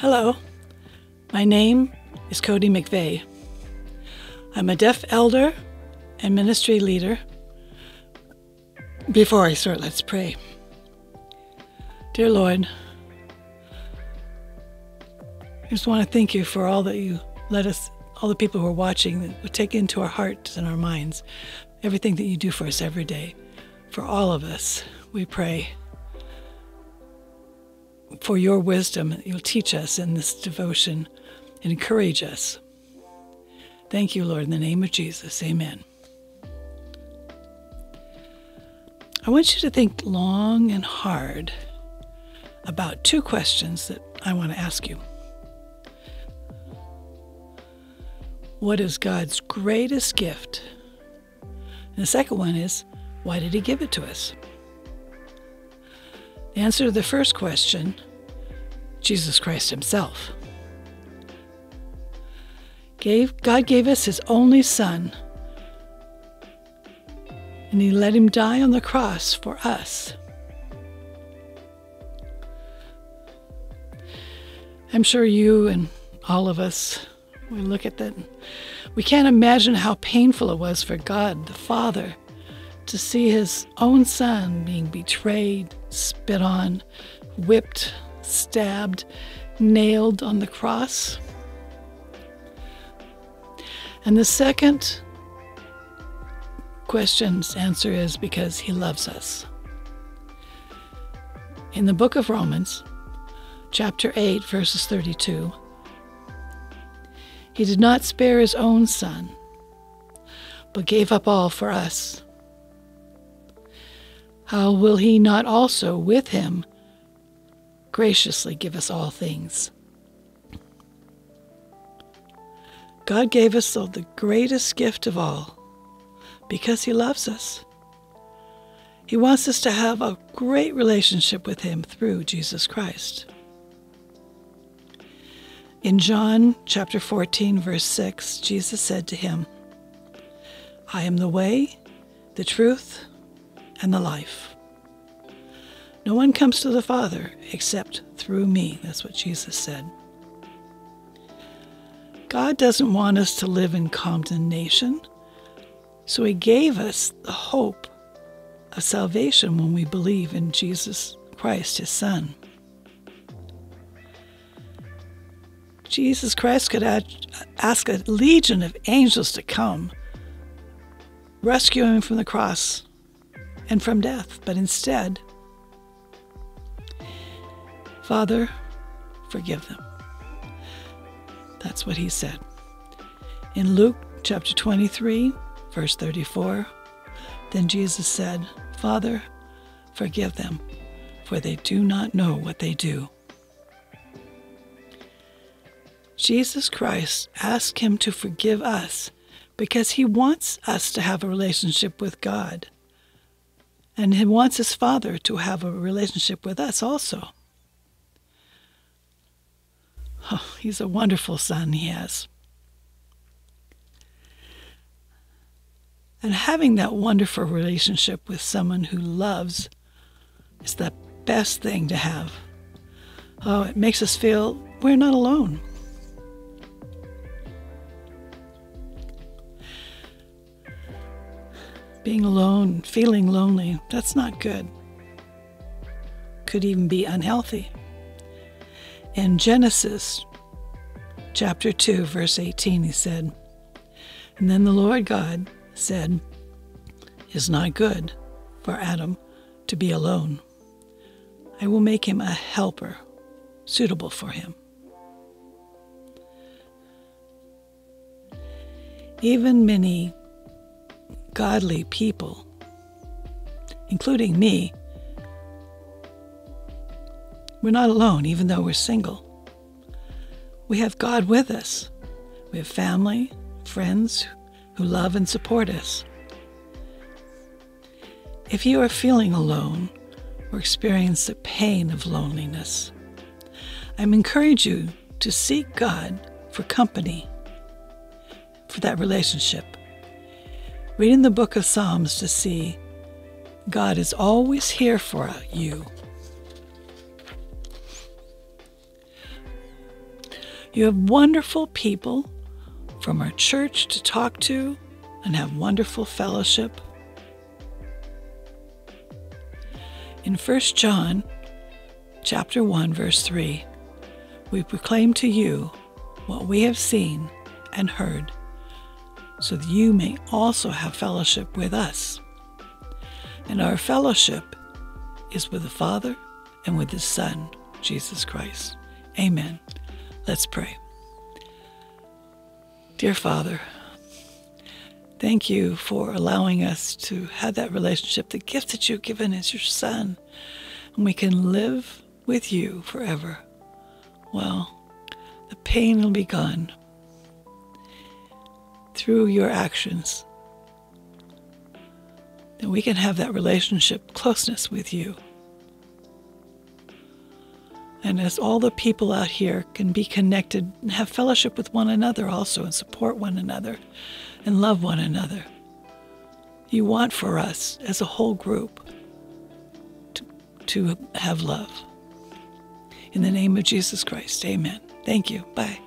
Hello, my name is Cody McVeigh. I'm a deaf elder and ministry leader. Before I start, let's pray. Dear Lord, I just want to thank you for all that you let us, all the people who are watching, take into our hearts and our minds everything that you do for us every day. For all of us, we pray for your wisdom you'll teach us in this devotion and encourage us. Thank you, Lord, in the name of Jesus. Amen. I want you to think long and hard about two questions that I want to ask you. What is God's greatest gift? And the second one is, why did He give it to us? Answer to the first question Jesus Christ Himself. Gave, God gave us His only Son, and He let Him die on the cross for us. I'm sure you and all of us, we look at that. We can't imagine how painful it was for God, the Father, to see His own Son being betrayed, spit on, whipped, stabbed, nailed on the cross. And the second question's answer is because he loves us. In the book of Romans, chapter 8, verses 32, he did not spare his own son, but gave up all for us. How will he not also with him graciously give us all things? God gave us the greatest gift of all because He loves us. He wants us to have a great relationship with Him through Jesus Christ. In John chapter 14, verse 6, Jesus said to him, I am the way, the truth, and the life. No one comes to the Father except through me. That's what Jesus said. God doesn't want us to live in condemnation, so He gave us the hope of salvation when we believe in Jesus Christ, His Son. Jesus Christ could ask a legion of angels to come, rescue him from the cross and from death, but instead, Father, forgive them. That's what he said. In Luke chapter 23, verse 34, then Jesus said, Father, forgive them, for they do not know what they do. Jesus Christ asked him to forgive us because he wants us to have a relationship with God. And he wants his Father to have a relationship with us also. Oh, he's a wonderful son he has. And having that wonderful relationship with someone who loves is the best thing to have. Oh, it makes us feel we're not alone. Being alone, feeling lonely, that's not good. Could even be unhealthy. In Genesis chapter 2, verse 18, he said, And then the Lord God said, It's not good for Adam to be alone. I will make him a helper suitable for him. Even many godly people, including me, we're not alone, even though we're single. We have God with us. We have family, friends who love and support us. If you are feeling alone or experience the pain of loneliness, I encourage you to seek God for company for that relationship. Read in the book of Psalms to see God is always here for you. You have wonderful people from our church to talk to and have wonderful fellowship. In 1 John chapter 1 verse 3, we proclaim to you what we have seen and heard, so that you may also have fellowship with us. And our fellowship is with the Father and with His Son, Jesus Christ. Amen. Let's pray. Dear Father, thank you for allowing us to have that relationship. The gift that you've given is your Son, and we can live with you forever. Well, the pain will be gone through your actions. Then we can have that relationship, closeness with you. And as all the people out here can be connected and have fellowship with one another also and support one another and love one another, you want for us as a whole group to, to have love. In the name of Jesus Christ, amen. Thank you. Bye.